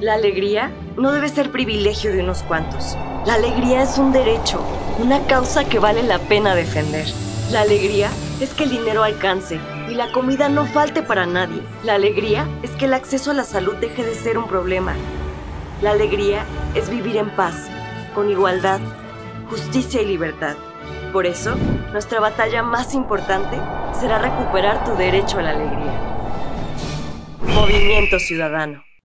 La alegría no debe ser privilegio de unos cuantos. La alegría es un derecho, una causa que vale la pena defender. La alegría es que el dinero alcance y la comida no falte para nadie. La alegría es que el acceso a la salud deje de ser un problema. La alegría es vivir en paz, con igualdad, justicia y libertad. Por eso, nuestra batalla más importante será recuperar tu derecho a la alegría. Movimiento Ciudadano.